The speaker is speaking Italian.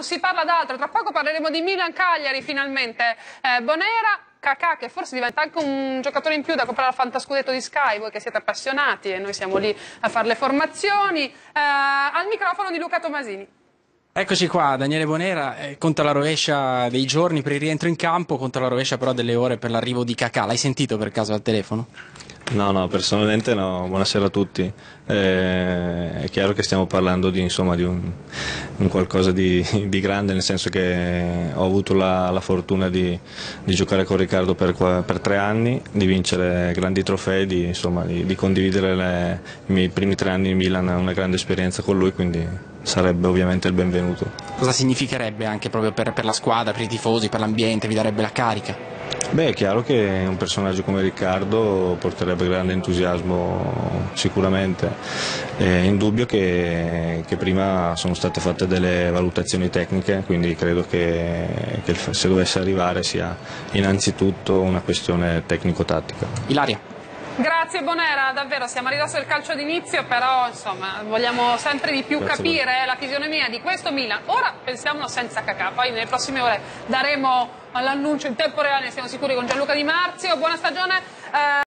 Si parla d'altro, tra poco parleremo di Milan-Cagliari finalmente. Eh, Bonera, Kakà che forse diventa anche un giocatore in più da comprare al fantascudetto di Sky, voi che siete appassionati e noi siamo lì a fare le formazioni. Eh, al microfono di Luca Tomasini. Eccoci qua, Daniele Bonera, eh, conta la rovescia dei giorni per il rientro in campo, conta la rovescia però delle ore per l'arrivo di Kakà. L'hai sentito per caso al telefono? No, no, personalmente no, buonasera a tutti. Eh, è chiaro che stiamo parlando di, insomma, di un, un, qualcosa di, di, grande, nel senso che ho avuto la, la fortuna di, di, giocare con Riccardo per, per, tre anni, di vincere grandi trofei, di, insomma, di condividere le, i miei primi tre anni in Milan, una grande esperienza con lui, quindi sarebbe ovviamente il benvenuto. Cosa significherebbe anche proprio per, per la squadra, per i tifosi, per l'ambiente, vi darebbe la carica? Beh, è chiaro che un personaggio come Riccardo porterebbe grande entusiasmo sicuramente. È indubbio che, che prima sono state fatte delle valutazioni tecniche, quindi credo che, che se dovesse arrivare sia innanzitutto una questione tecnico-tattica. Ilaria. Grazie Bonera, davvero siamo a ridosso del calcio d'inizio, però insomma vogliamo sempre di più Grazie capire la fisionomia di questo Milan. Ora pensiamo senza cacà, poi nelle prossime ore daremo l'annuncio in tempo reale, siamo sicuri con Gianluca Di Marzio. Buona stagione. Eh...